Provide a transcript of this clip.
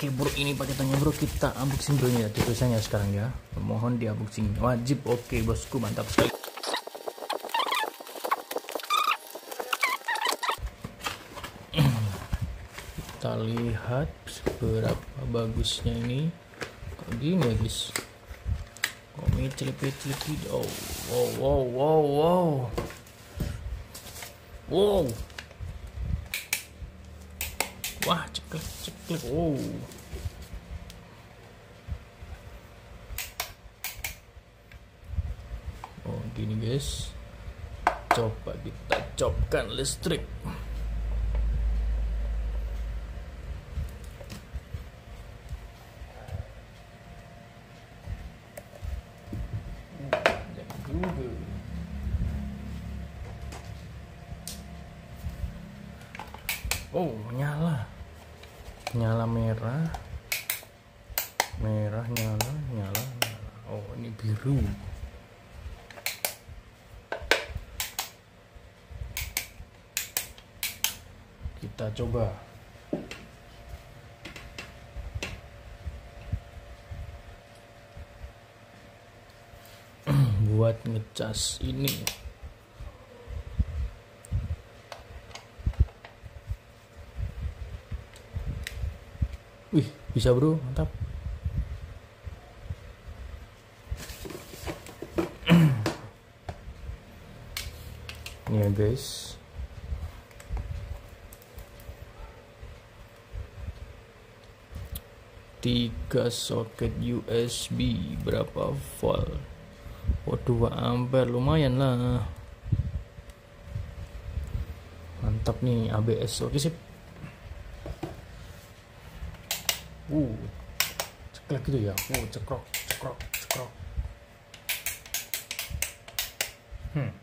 Oke bro ini paketannya bro kita unboxing bro ya tulisannya sekarang ya. Mohon di unboxing. Wajib. Oke bosku mantap sekali. Kita lihat seberapa bagusnya ini. Kok gini ya guys kok mecel-mecel oh wow wow wow wow. Wow wah ceklek ceklek wow. Oh gini guys. Coba kita copkan listrik Oh, nyala. Nyala merah. Merah nyala, nyala, nyala. Oh, ini biru. Kita coba. Buat ngecas ini. Wih, bisa bro, mantap. Ini ya guys. Tiga soket USB berapa volt? Oh 2 ampere lumayan lah. Mantap nih ABS. Oke sip. Uh, ceklek gitu ya. Uh, cekrok, cekrok, cekrok. Hmm.